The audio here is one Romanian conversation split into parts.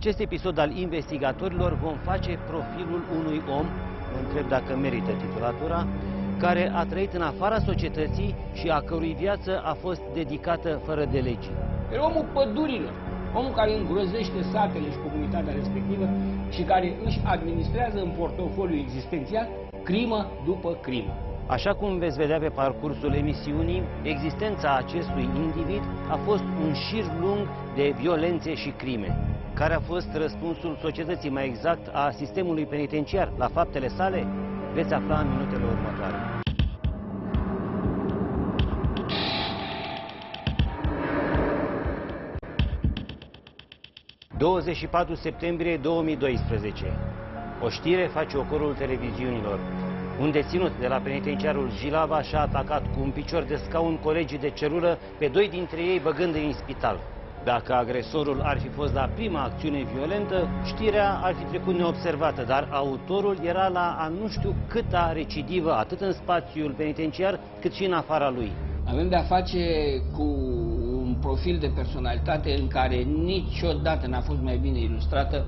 acest episod al investigatorilor vom face profilul unui om, mă întreb dacă merită titulatura, care a trăit în afara societății și a cărui viață a fost dedicată fără de legi. E omul pădurilor, omul care îngrozește satele și comunitatea respectivă și care își administrează în portofoliu existențial crimă după crimă. Așa cum veți vedea pe parcursul emisiunii, existența acestui individ a fost un șir lung de violențe și crime. Care a fost răspunsul societății, mai exact a sistemului penitenciar la faptele sale? Veți afla în minutele următoare. ...24 septembrie 2012. O știre face ocorul televiziunilor. Un deținut de la penitenciarul Jilava și-a atacat cu un picior de scaun colegii de celulă pe doi dintre ei băgând în spital. Dacă agresorul ar fi fost la prima acțiune violentă, știrea ar fi trecut neobservată, dar autorul era la a nu știu câta recidivă, atât în spațiul penitenciar, cât și în afara lui. Avem de-a face cu un profil de personalitate în care niciodată n-a fost mai bine ilustrată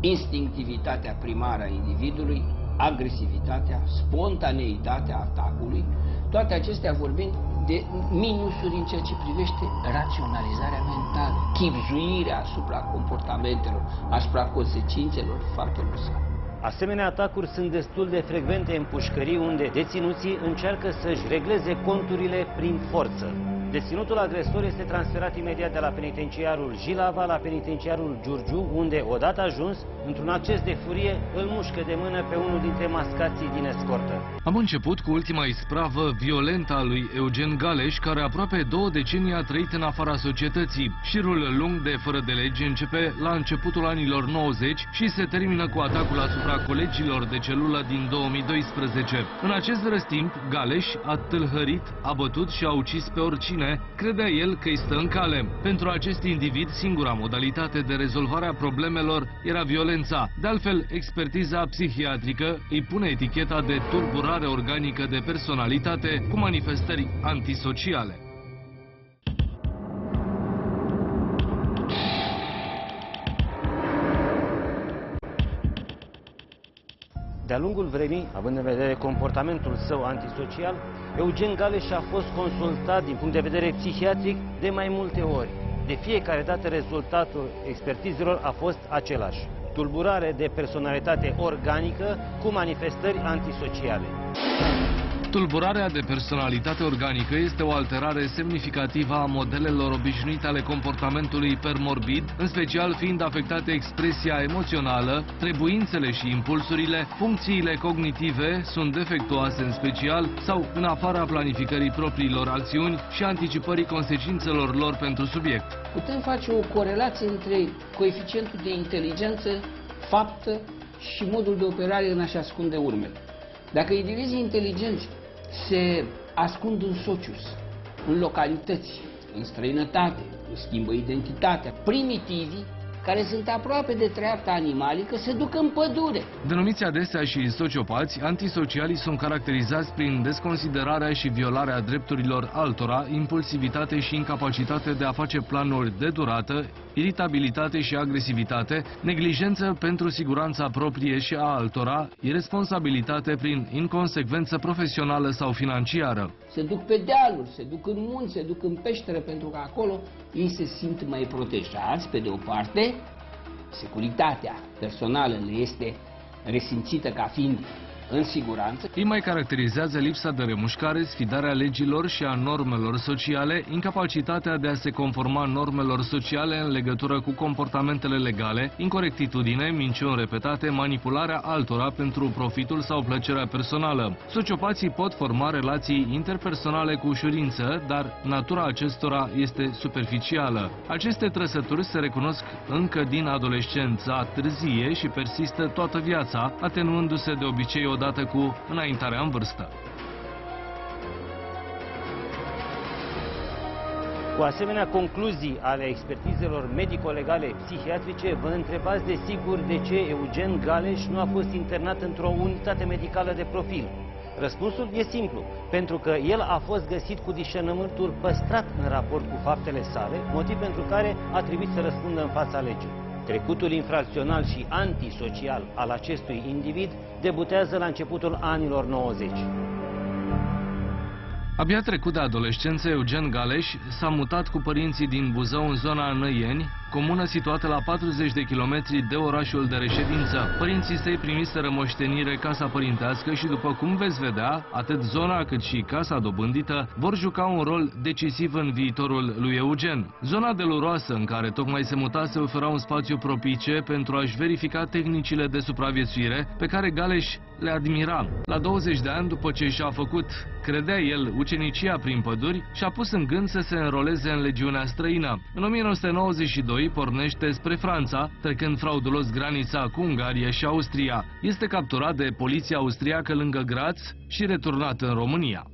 instinctivitatea primară a individului, agresivitatea, spontaneitatea atacului, toate acestea vorbind de minusuri în ceea ce privește raționalizarea mentală, chipzuirea asupra comportamentelor, asupra consecințelor faptelor sale. Asemenea atacuri sunt destul de frecvente în pușcării unde deținuții încearcă să-și regleze conturile prin forță. Deținutul agresor este transferat imediat de la penitenciarul Jilava la penitenciarul Giurgiu, unde, odată ajuns, într-un acces de furie, îl mușcă de mână pe unul dintre mascații din escortă. Am început cu ultima ispravă violentă a lui Eugen Galeș, care aproape două decenii a trăit în afara societății. Șirul lung de fără de lege începe la începutul anilor 90 și se termină cu atacul asupra colegilor de celulă din 2012. În acest răstimp, Galeș a tâlhărit, a bătut și a ucis pe oricine bine, credea el că îi stă în cale. Pentru acest individ, singura modalitate de rezolvare a problemelor era violența. De altfel, expertiza psihiatrică îi pune eticheta de tulburare organică de personalitate cu manifestări antisociale. De-a lungul vremii, având în vedere comportamentul său antisocial, Eugen Galeș a fost consultat din punct de vedere psihiatric de mai multe ori. De fiecare dată rezultatul expertizelor a fost același. Tulburare de personalitate organică cu manifestări antisociale. Tulburarea de personalitate organică este o alterare semnificativă a modelelor obișnuite ale comportamentului hipermorbid, în special fiind afectate expresia emoțională, trebuințele și impulsurile, funcțiile cognitive sunt defectuoase în special sau în afara planificării propriilor acțiuni și anticipării consecințelor lor pentru subiect. Putem face o corelație între coeficientul de inteligență, faptă și modul de operare în a-și ascunde urmele. Dacă indivizii inteligenți se ascund în socius, în localități, în străinătate, schimbă identitatea. Primitivii care sunt aproape de treapta animalică, se duc în pădure. Denumiți adesea și sociopați, antisocialii sunt caracterizați prin desconsiderarea și violarea drepturilor altora, impulsivitate și incapacitate de a face planuri de durată, iritabilitate și agresivitate, neglijență pentru siguranța proprie și a altora, irresponsabilitate prin inconsecvență profesională sau financiară. Se duc pe dealuri, se duc în munți, se duc în peșteră, pentru că acolo ei se simt mai protejați, pe de o parte, securitatea personală le este resimțită ca fiind în siguranță. Îi mai caracterizează lipsa de remușcare, sfidarea legilor și a normelor sociale, incapacitatea de a se conforma normelor sociale în legătură cu comportamentele legale, incorectitudine, minciuni repetate, manipularea altora pentru profitul sau plăcerea personală. Sociopații pot forma relații interpersonale cu ușurință, dar natura acestora este superficială. Aceste trăsături se recunosc încă din adolescența târzie și persistă toată viața, atenuându-se de obicei o odată cu înaintarea în vârstă. Cu asemenea concluzii ale expertizelor medico-legale psihiatrice, vă întrebați de sigur de ce Eugen Galeș nu a fost internat într-o unitate medicală de profil. Răspunsul e simplu, pentru că el a fost găsit cu discernământul păstrat în raport cu faptele sale, motiv pentru care a trebuit să răspundă în fața legii. Trecutul infracțional și antisocial al acestui individ debutează la începutul anilor 90. Abia trecut de adolescență, Eugen Galeș s-a mutat cu părinții din Buzău în zona Năieni, comună situată la 40 de kilometri de orașul de reședință. Părinții săi primiseră moștenire casa părintească și, după cum veți vedea, atât zona cât și casa dobândită vor juca un rol decisiv în viitorul lui Eugen. Zona deluroasă în care tocmai se mutase ofera un spațiu propice pentru a-și verifica tehnicile de supraviețuire pe care Galeș le admira. La 20 de ani, după ce și-a făcut, credea el, ucenicia prin păduri, și-a pus în gând să se înroleze în legiunea străină. În 1992, lui pornește spre Franța, trecând fraudulos granița cu Ungaria și Austria. Este capturat de poliția austriacă lângă Graz și returnat în România.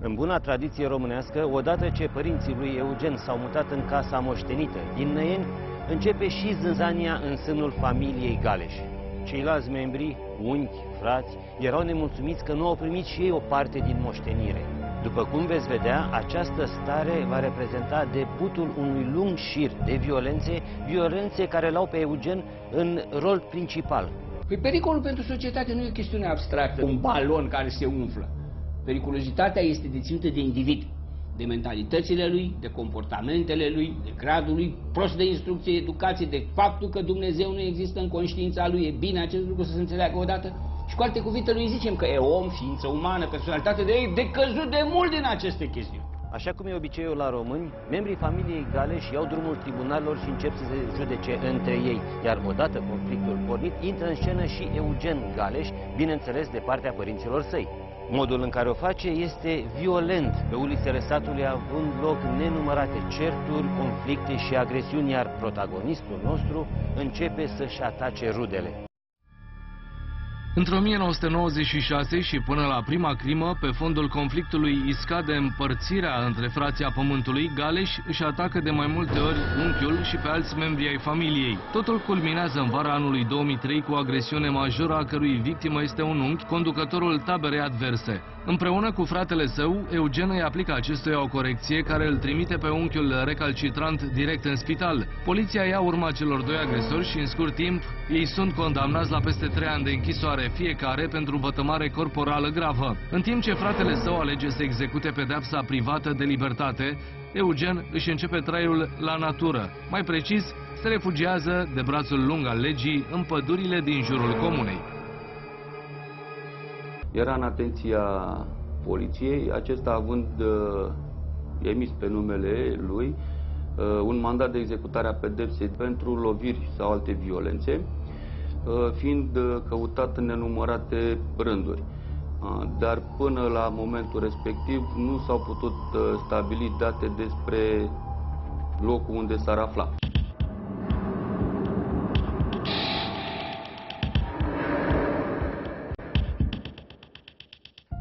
În buna tradiție românească, odată ce părinții lui Eugen s-au mutat în casa moștenită din Năieni, începe și zânzania în sânul familiei Galeș. Ceilalți membri, unchi, frați, erau nemulțumiți că nu au primit și ei o parte din moștenire. După cum veți vedea, această stare va reprezenta debutul unui lung șir de violențe, violențe care l-au pe Eugen în rol principal. Păi pericolul pentru societate nu e o chestiune abstractă, un balon care se umflă. Periculozitatea este deținută de individ de mentalitățile lui, de comportamentele lui, de gradul lui, prost de instrucție, educație, de faptul că Dumnezeu nu există în conștiința lui. E bine acest lucru să se înțeleagă odată? Și cu alte cuvinte lui zicem că e om, ființă umană, personalitate de ei, de căzut de mult din aceste chestiuni. Așa cum e obiceiul la români, membrii familiei Galeș iau drumul tribunalelor și încep să se judece între ei, iar odată conflictul pornit, intră în scenă și Eugen Galeș, bineînțeles de partea părinților săi. Modul în care o face este violent, pe ulițele satului având loc nenumărate certuri, conflicte și agresiuni, iar protagonistul nostru începe să-și atace rudele. Între 1996 și până la prima crimă, pe fondul conflictului isca de împărțirea între frația pământului, Galeș își atacă de mai multe ori unchiul și pe alți membri ai familiei. Totul culminează în vara anului 2003 cu o agresiune majoră a cărui victimă este un unchi, conducătorul taberei adverse. Împreună cu fratele său, Eugen îi aplică acestuia o corecție care îl trimite pe unchiul recalcitrant direct în spital. Poliția ia urma celor doi agresori și în scurt timp ei sunt condamnați la peste trei ani de închisoare fiecare pentru vătămare corporală gravă. În timp ce fratele său alege să execute pedepsa privată de libertate, Eugen își începe traiul la natură. Mai precis, se refugiază de brațul lung al legii în pădurile din jurul comunei era în atenția poliției, acesta având uh, emis pe numele lui uh, un mandat de executare a pedepsei pentru loviri sau alte violențe, uh, fiind uh, căutat în nenumărate rânduri. Uh, dar până la momentul respectiv nu s-au putut uh, stabili date despre locul unde s-ar afla.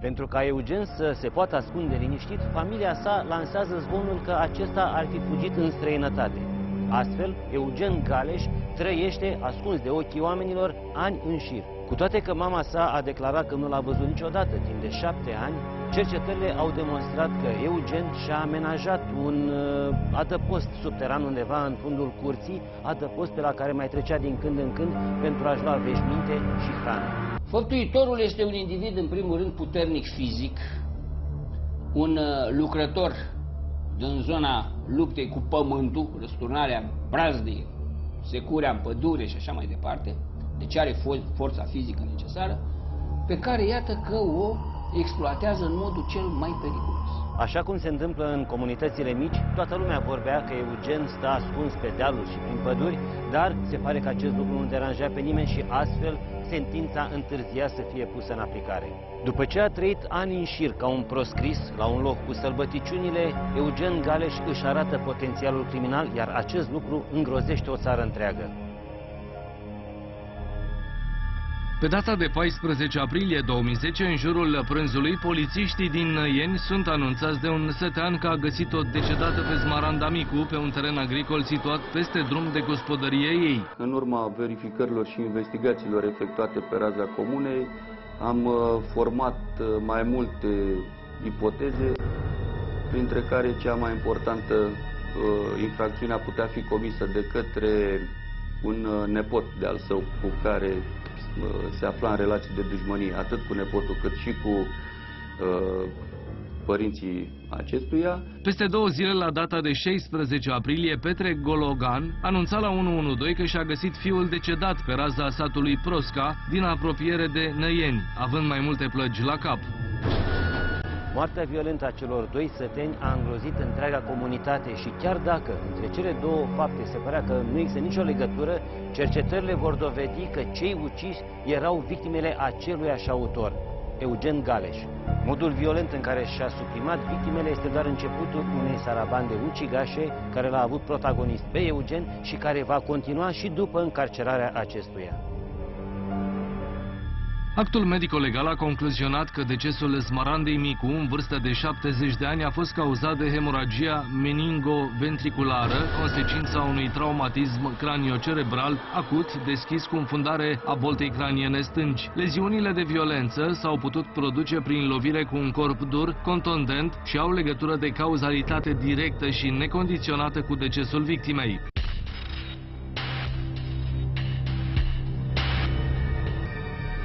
Pentru ca Eugen să se poată ascunde liniștit, familia sa lansează zvonul că acesta ar fi fugit în străinătate. Astfel, Eugen Galeș trăiește ascuns de ochii oamenilor ani în șir. Cu toate că mama sa a declarat că nu l-a văzut niciodată timp de șapte ani, cercetările au demonstrat că Eugen și-a amenajat un uh, adăpost subteran undeva în fundul curții, adăpost pe la care mai trecea din când în când pentru a-și lua veșminte și hrană. Făptuitorul este un individ, în primul rând, puternic fizic, un uh, lucrător din zona luptei cu pământul, răsturnarea brazdei, securea în pădure și așa mai departe, deci are forța fizică necesară, pe care iată că o exploatează în modul cel mai periculos. Așa cum se întâmplă în comunitățile mici, toată lumea vorbea că Eugen stă ascuns pe dealuri și prin păduri, dar se pare că acest lucru nu deranja pe nimeni și astfel sentința întârzia să fie pusă în aplicare. După ce a trăit ani în șir ca un proscris la un loc cu sălbăticiunile, Eugen Galeș își arată potențialul criminal, iar acest lucru îngrozește o țară întreagă. Pe data de 14 aprilie 2010, în jurul prânzului, polițiștii din Ieni sunt anunțați de un setean că a găsit-o decedată pe Smaranda Micu, pe un teren agricol situat peste drum de gospodărie ei. În urma verificărilor și investigațiilor efectuate pe raza comunei, am uh, format uh, mai multe ipoteze, printre care cea mai importantă uh, infracțiune a putea fi comisă de către un nepot de al său cu care se afla în relații de dușmănie, atât cu nepotul cât și cu părinții acestuia. Peste două zile, la data de 16 aprilie, Petre Gologan anunța la 112 că și-a găsit fiul decedat pe raza satului Prosca, din apropiere de Năieni, având mai multe plăgi la cap. Moartea violentă a celor doi săteni a îngrozit întreaga comunitate și chiar dacă între cele două fapte se părea că nu există nicio legătură, cercetările vor dovedi că cei uciși erau victimele acelui autor. Eugen Galeș. Modul violent în care și-a suprimat victimele este doar începutul unei sarabande ucigașe care l-a avut protagonist pe Eugen și care va continua și după încarcerarea acestuia. Actul medico-legal a concluzionat că decesul Smarandei Micu, în vârstă de 70 de ani, a fost cauzat de hemoragia meningo-ventriculară, consecința unui traumatism craniocerebral acut deschis cu înfundare a boltei craniene stângi. Leziunile de violență s-au putut produce prin lovire cu un corp dur, contundent și au legătură de cauzalitate directă și necondiționată cu decesul victimei.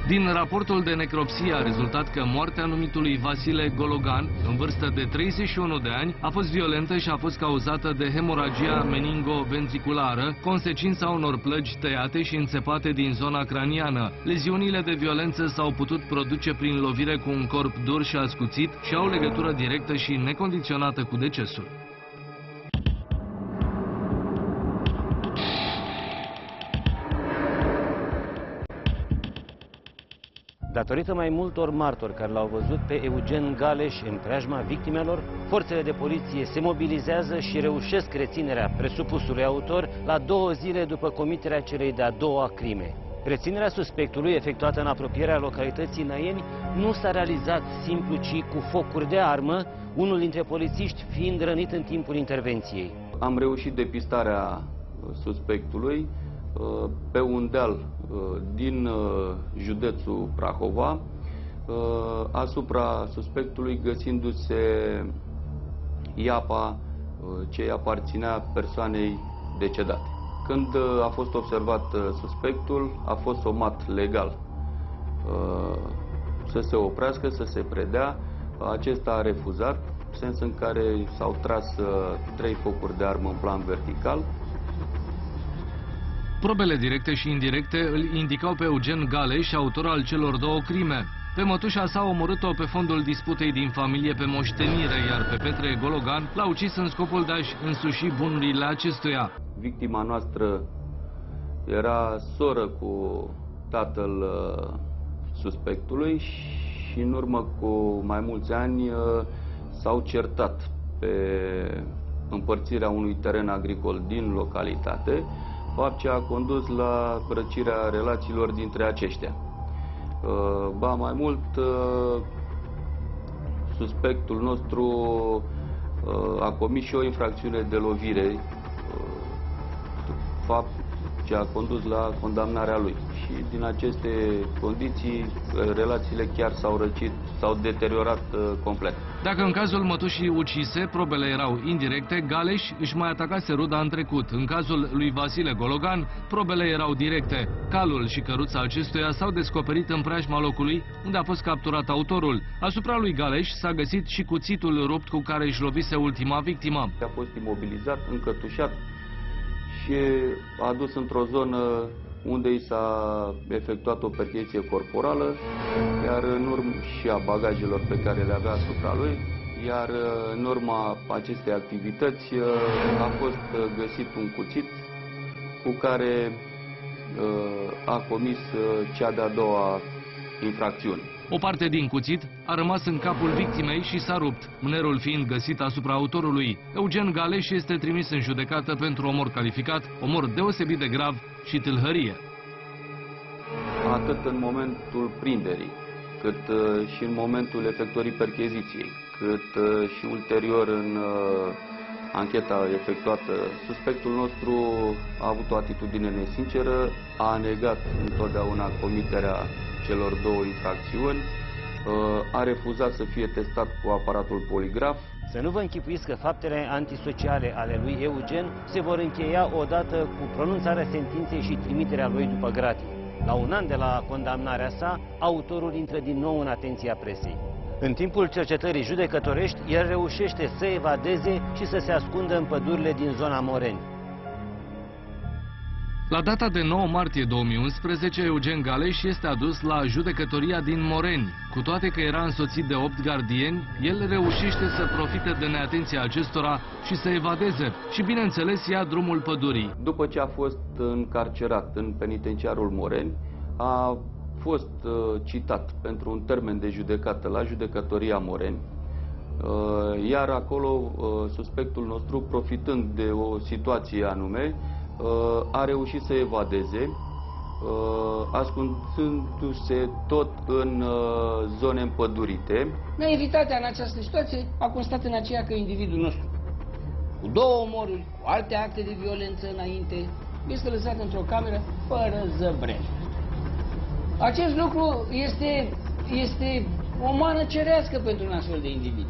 Din raportul de necropsie a rezultat că moartea numitului Vasile Gologan, în vârstă de 31 de ani, a fost violentă și a fost cauzată de hemoragia meningo-ventriculară, consecința unor plăgi tăiate și înțepate din zona craniană. Leziunile de violență s-au putut produce prin lovire cu un corp dur și ascuțit și au legătură directă și necondiționată cu decesul. Datorită mai multor martori care l-au văzut pe Eugen Galeș în preajma victimelor, forțele de poliție se mobilizează și reușesc reținerea presupusului autor la două zile după comiterea celei de-a doua crime. Reținerea suspectului, efectuată în apropierea localității Năieni, nu s-a realizat simplu, ci cu focuri de armă, unul dintre polițiști fiind rănit în timpul intervenției. Am reușit depistarea suspectului, Uh, pe un deal uh, din uh, județul Prahova asupra suspectului găsindu-se iapa ce îi aparținea persoanei decedate. Când a fost observat suspectul, a fost somat legal să se oprească, să se predea. Acesta a refuzat, sens în care s-au tras trei focuri de armă în plan vertical, Probele directe și indirecte îl indicau pe Eugen Galeș, autor al celor două crime. Pe mătușa sa omorât-o pe fondul disputei din familie pe moștenire, iar pe Petre Gologan l-a ucis în scopul de a-și însuși bunurile acestuia. Victima noastră era soră cu tatăl uh, suspectului și în urmă cu mai mulți ani uh, s-au certat pe împărțirea unui teren agricol din localitate fapt ce a condus la răcirea relațiilor dintre aceștia. Uh, ba mai mult, uh, suspectul nostru uh, a comis și o infracțiune de lovire, fapt ce a condus la condamnarea lui. Și din aceste condiții, relațiile chiar s-au răcit, s-au deteriorat complet. Dacă în cazul mătușii ucise, probele erau indirecte, Galeș își mai atacase ruda în trecut. În cazul lui Vasile Gologan, probele erau directe. Calul și căruța acestuia s-au descoperit în preajma locului, unde a fost capturat autorul. Asupra lui Galeș s-a găsit și cuțitul rupt cu care își lovise ultima victimă. A fost imobilizat, încătușat și a dus într-o zonă unde i s-a efectuat o percheție corporală, iar în urmă și a bagajelor pe care le avea asupra lui, iar în urma acestei activități a fost găsit un cuțit cu care a comis cea de-a doua infracțiune. O parte din cuțit a rămas în capul victimei și s-a rupt, mânerul fiind găsit asupra autorului. Eugen Galeș este trimis în judecată pentru omor calificat, omor deosebit de grav și tâlhărie. Atât în momentul prinderii, cât uh, și în momentul efectuării percheziției, cât uh, și ulterior în uh, ancheta efectuată, suspectul nostru a avut o atitudine nesinceră, a negat întotdeauna comiterea celor două infracțiuni, a refuzat să fie testat cu aparatul poligraf. Să nu vă închipuiți că faptele antisociale ale lui Eugen se vor încheia odată cu pronunțarea sentinței și trimiterea lui după gratii. La un an de la condamnarea sa, autorul intră din nou în atenția presei. În timpul cercetării judecătorești, el reușește să evadeze și să se ascundă în pădurile din zona Moreni. La data de 9 martie 2011, Eugen Galeș este adus la judecătoria din Moreni. Cu toate că era însoțit de 8 gardieni, el reușește să profite de neatenția acestora și să evadeze și, bineînțeles, ia drumul pădurii. După ce a fost încarcerat în penitenciarul Moreni, a fost uh, citat pentru un termen de judecată la judecătoria Moreni, uh, iar acolo uh, suspectul nostru, profitând de o situație anume, a reușit să evadeze, ascundându-se tot în zone împădurite. Naivitatea în această situație a constat în aceea că individul nostru, cu două omoruri, cu alte acte de violență înainte, este lăsat într-o cameră fără zăbrel. Acest lucru este, este o mană cerească pentru un astfel de individ.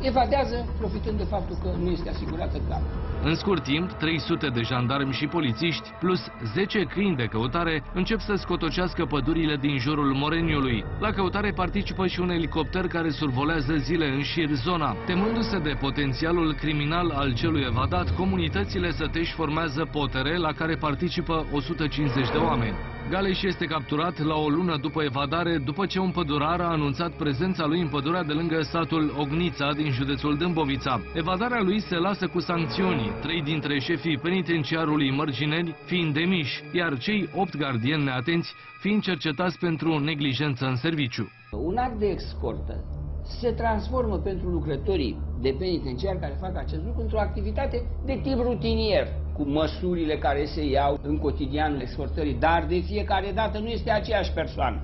Evadează profitând de faptul că nu este asigurată camera. În scurt timp, 300 de jandarmi și polițiști, plus 10 câini de căutare, încep să scotocească pădurile din jurul Moreniului. La căutare participă și un elicopter care survolează zile în șir zona. Temându-se de potențialul criminal al celui evadat, comunitățile sătești formează potere la care participă 150 de oameni. Galeș este capturat la o lună după evadare, după ce un pădurar a anunțat prezența lui în pădurea de lângă satul Ognița din județul Dâmbovița. Evadarea lui se lasă cu sancțiuni, trei dintre șefii penitenciarului Mărgineni fiind demiși, iar cei opt gardieni neatenți fiind cercetați pentru neglijență în serviciu. Un act de escortă se transformă pentru lucrătorii de penitenciar care fac acest lucru într-o activitate de tip rutinier cu măsurile care se iau în cotidianul exportării, dar de fiecare dată nu este aceeași persoană.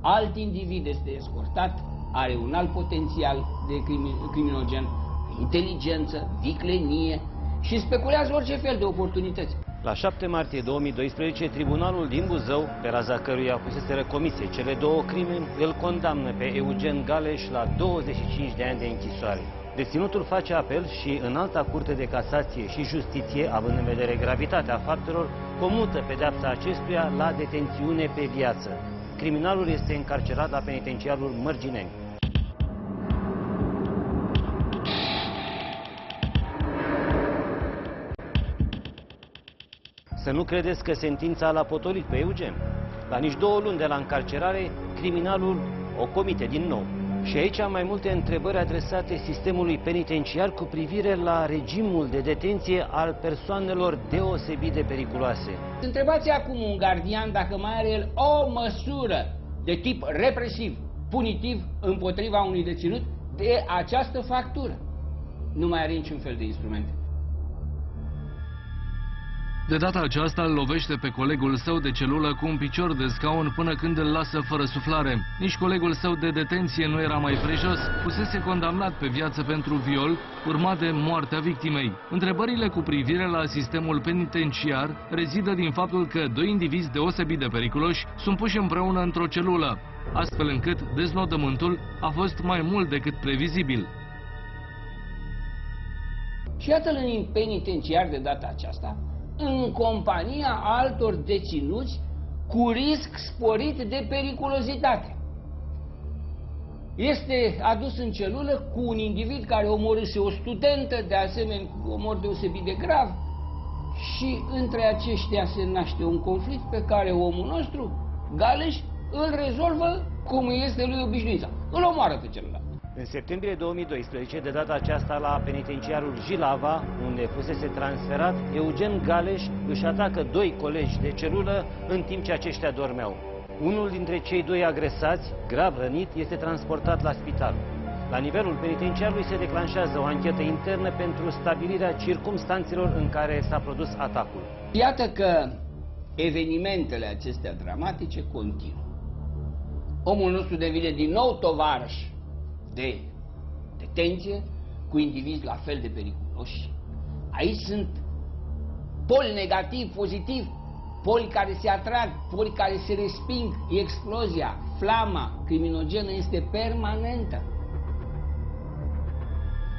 Alt individ este escortat, are un alt potențial de criminogen, inteligență, viclenie și speculează orice fel de oportunități. La 7 martie 2012, tribunalul din Buzău, pe raza căruia fuseseră comise cele două crime, îl condamnă pe Eugen Galeș la 25 de ani de închisoare. Deținutul face apel și în alta curte de casație și justiție, având în vedere gravitatea faptelor, comută pedeapsa acestuia la detențiune pe viață. Criminalul este încarcerat la penitenciarul Mărgineni. Să nu credeți că sentința l-a potolit pe Eugen. La nici două luni de la încarcerare, criminalul o comite din nou. Și aici am mai multe întrebări adresate sistemului penitenciar cu privire la regimul de detenție al persoanelor deosebit de periculoase. Întrebați acum un gardian dacă mai are el o măsură de tip represiv, punitiv împotriva unui deținut de această factură. Nu mai are niciun fel de instrumente. De data aceasta îl lovește pe colegul său de celulă cu un picior de scaun până când îl lasă fără suflare. Nici colegul său de detenție nu era mai prejos, fusese condamnat pe viață pentru viol, urmat de moartea victimei. Întrebările cu privire la sistemul penitenciar rezidă din faptul că doi indivizi deosebit de periculoși sunt puși împreună într-o celulă, astfel încât deznodământul a fost mai mult decât previzibil. Și iată-l în penitenciar de data aceasta, în compania altor deținuți cu risc sporit de periculozitate. Este adus în celulă cu un individ care omorâse o studentă, de asemenea cu omor deosebit de grav, și între aceștia se naște un conflict pe care omul nostru, Galeș, îl rezolvă cum este lui obișnuința. Îl omoară pe celălalt. În septembrie 2012, de data aceasta la penitenciarul Jilava, unde fusese transferat, Eugen Galeș își atacă doi colegi de celulă în timp ce aceștia dormeau. Unul dintre cei doi agresați, grav rănit, este transportat la spital. La nivelul penitenciarului se declanșează o anchetă internă pentru stabilirea circumstanțelor în care s-a produs atacul. Iată că evenimentele acestea dramatice continuă. Omul nostru devine din nou tovarăș de detenție cu indivizi la fel de periculoși. Aici sunt poli negativ, pozitiv, poli care se atrag, poli care se resping, explozia, flama criminogenă este permanentă.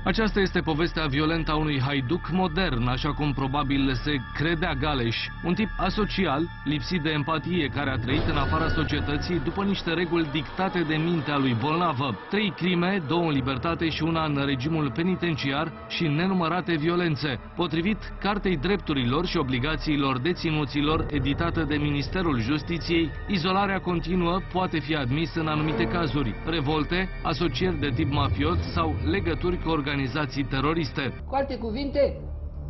Aceasta este povestea violentă a unui haiduc modern, așa cum probabil se credea Galeș, un tip asocial, lipsit de empatie, care a trăit în afara societății după niște reguli dictate de mintea lui bolnavă. Trei crime, două în libertate și una în regimul penitenciar și nenumărate violențe. Potrivit Cartei Drepturilor și Obligațiilor Deținuților, editată de Ministerul Justiției, izolarea continuă poate fi admisă în anumite cazuri, revolte, asocieri de tip mafiot sau legături cu organizații organizații teroriste. Cu alte cuvinte,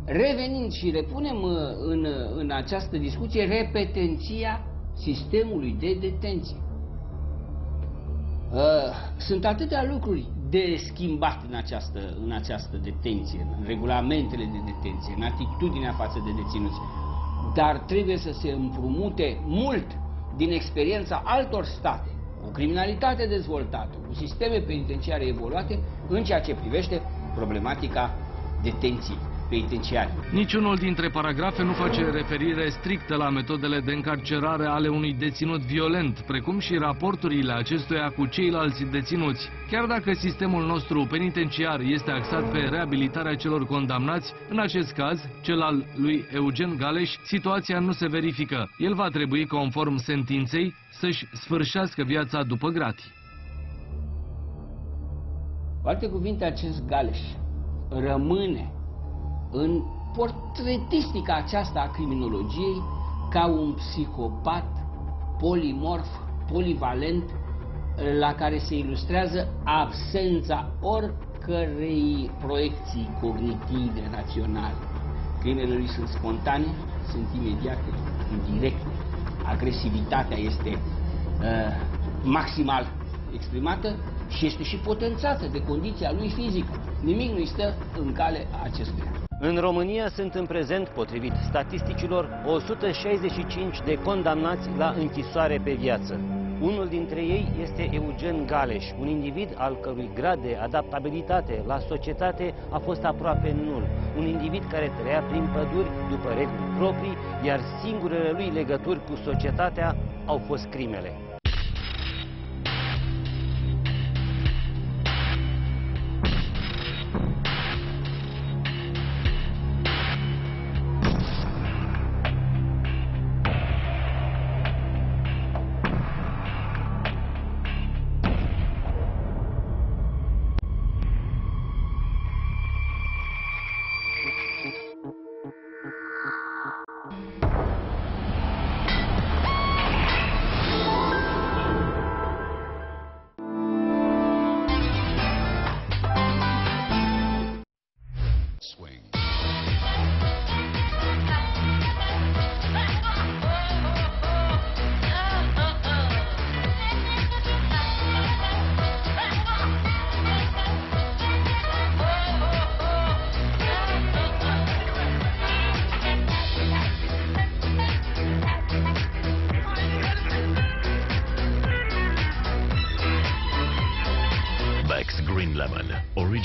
revenind și repunem uh, în, uh, în această discuție repetenția sistemului de detenție. Uh, sunt atâtea lucruri de schimbat în această, în această detenție, în regulamentele de detenție, în atitudinea față de deținuți, dar trebuie să se împrumute mult din experiența altor state cu criminalitate dezvoltată, cu sisteme penitenciare evoluate în ceea ce privește problematica detenției penitenciare. Niciunul dintre paragrafe nu face referire strictă la metodele de încarcerare ale unui deținut violent, precum și raporturile acestuia cu ceilalți deținuți. Chiar dacă sistemul nostru penitenciar este axat pe reabilitarea celor condamnați, în acest caz, cel al lui Eugen Galeș, situația nu se verifică. El va trebui, conform sentinței, să-și sfârșească viața după gratii. Cu alte cuvinte, acest Galeș rămâne în portretistica aceasta a criminologiei ca un psihopat polimorf, polivalent, la care se ilustrează absența oricărei proiecții cognitive, raționale. Crimele lui sunt spontane, sunt imediate, indirecte. Agresivitatea este uh, maximal exprimată și este și potențată de condiția lui fizică. Nimic nu stă în cale acestuia. În România sunt în prezent, potrivit statisticilor, 165 de condamnați la închisoare pe viață. Unul dintre ei este Eugen Galeș, un individ al cărui grad de adaptabilitate la societate a fost aproape nul. Un individ care trăia prin păduri după reguli proprii, iar singurele lui legături cu societatea au fost crimele.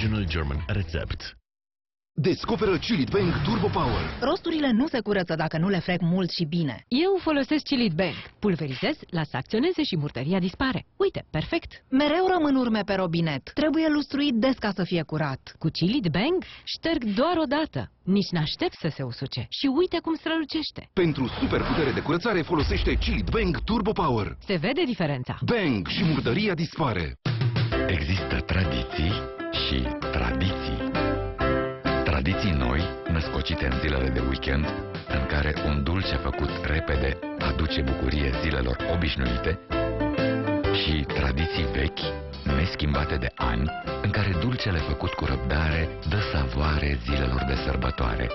Original German Rezept. Descoperă Chilit Bank Turbo Power. Rosturile nu se curăță dacă nu le frec mult și bine. Eu folosesc Chilit Bank. Pulverizez, las să acționeze și murdăria dispare. Uite, perfect. Mereu rămân urme pe robinet. Trebuie lustruit des ca să fie curat. Cu Chilit Bank șterg doar o dată. Nici n-aștept să se usuce. Și uite cum strălucește. Pentru super putere de curățare folosește Chilit Bang Turbo Power. Se vede diferența. Bang și murdăria dispare. Există tradiții și tradiții. Tradiții noi, născocite în zilele de weekend, în care un dulce făcut repede aduce bucurie zilelor obișnuite, și tradiții vechi, neschimbate de ani, în care dulcele făcut cu răbdare dă savoare zilelor de sărbătoare.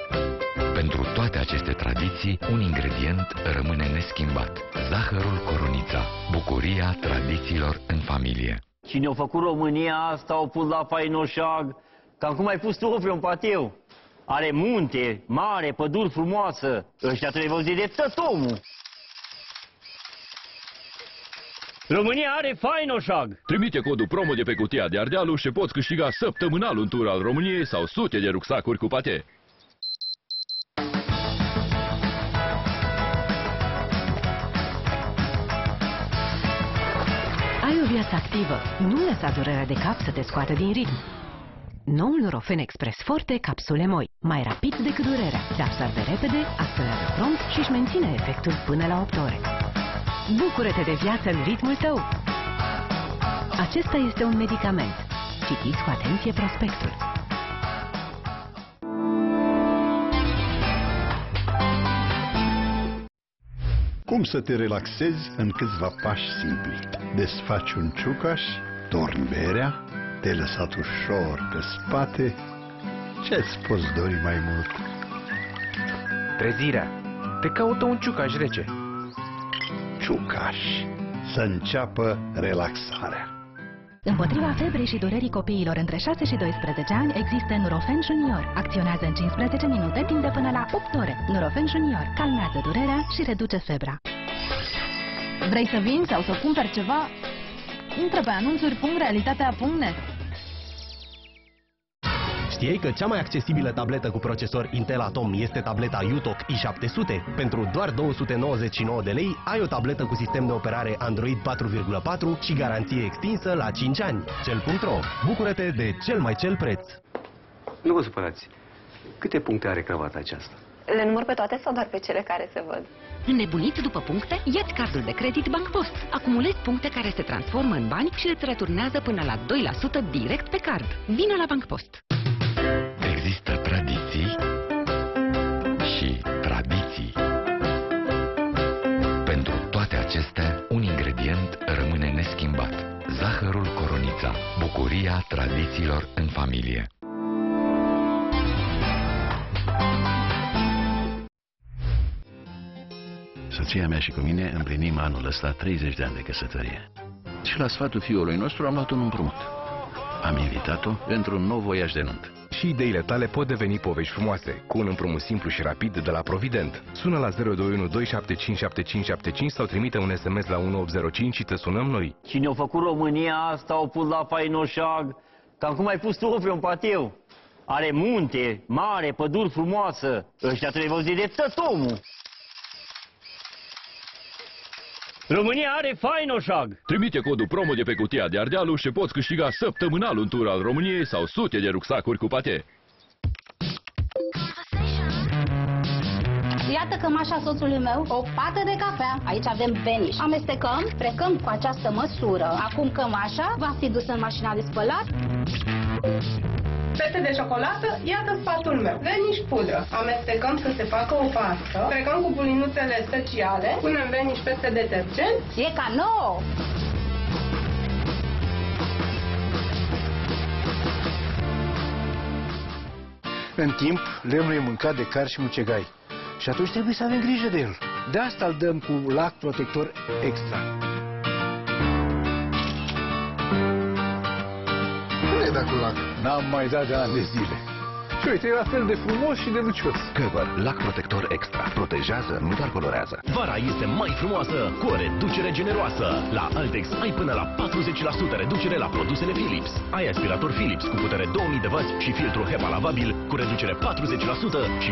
Pentru toate aceste tradiții, un ingredient rămâne neschimbat, zahărul coronița, bucuria tradițiilor în familie. Cine a făcut România asta, au pus la fainoșag, cam cum ai pus tu pe un pateu. Are munte, mare, păduri frumoasă. Ăștia trebuie văzut de tot omul. România are fainoșag. Trimite codul promo de pe cutia de Ardealu și poți câștiga săptămânal un tur al României sau sute de rucsacuri cu pate. Plus activă. Nu lăsa durerea de cap să te scoată din ritm. Noul Nurofen Express Forte capsule moi. Mai rapid decât durerea. Se absorbe repede, accelerează prompt și își menține efectul până la 8 ore. Bucură-te de viață în ritmul tău! Acesta este un medicament. Citiți cu atenție prospectul. Cum să te relaxezi în câțiva pași simpli? Desfaci un ciucaș, torni berea, te-ai lăsat ușor pe spate. Ce-ți poți dori mai mult? Trezirea. Te caută un ciucaș rece. Ciucaș. Să înceapă relaxarea. Împotriva febrii și durerii copiilor între 6 și 12 ani există Nurofen Junior. Acționează în 15 minute timp de până la 8 ore. Nurofen Junior calmează durerea și reduce febra. Vrei să vin sau să cumperi ceva? Intră pe anunțuri.realitatea.net Știai că cea mai accesibilă tabletă cu procesor Intel Atom este tableta UTOC i700? Pentru doar 299 de lei ai o tabletă cu sistem de operare Android 4,4 și garanție extinsă la 5 ani. Cel.ro. Bucură-te de cel mai cel preț. Nu vă supărați. Câte puncte are cravata aceasta? Le număr pe toate sau doar pe cele care se văd? Înnebunit după puncte? Ia-ți cardul de credit BancPost. Acumulezi puncte care se transformă în bani și îți returnează până la 2% direct pe card. Vino la BancPost! Există tradiții și tradiții. Pentru toate acestea, un ingredient rămâne neschimbat. Zahărul Coronița. Bucuria tradițiilor în familie. Soția mea și cu mine împlinim anul ăsta 30 de ani de căsătorie. Și la sfatul fiului nostru am luat un împrumut. Am invitat-o într-un nou voiaj de nuntă. Și ideile tale pot deveni povești frumoase, cu un împrumut simplu și rapid de la Provident. Sună la 021 sau trimite un SMS la 1805 și te sunăm noi. Cine a făcut România asta, au pus la fainoșag, cam cum ai pus tu pe un pateu. Are munte, mare, păduri frumoasă. Ăștia trebuie văzut de tătomul. România are fainoșag! Trimite codul promo de pe cutia de Ardealu și poți câștiga săptămânal un tur al României sau sute de rucsacuri cu pate. Iată cămașa soțului meu, o pată de cafea. Aici avem veniș. Amestecăm, precăm cu această măsură. Acum cămașa va fi dusă în mașina de spălat. Peste de ciocolată, iată sfatul meu. Veniș pudră. Amestecăm să se facă o pastă. Trecăm cu pulinuțele speciale. Punem veniș peste detergent. E ca nou! În timp, lemnul e mâncat de car și mucegai. Și atunci trebuie să avem grijă de el. De asta îl dăm cu lac protector extra. Nu e dat cu lac. N-am mai dat de ani de zile. Și uite, e la fel de frumos și de lucios. Căvăr, lac protector extra. Protejează, nu doar colorează. Vara este mai frumoasă cu o reducere generoasă. La Altex ai până la 40% reducere la produsele Philips. Ai aspirator Philips cu putere 2000 de W și filtru HEPA lavabil cu reducere 40% și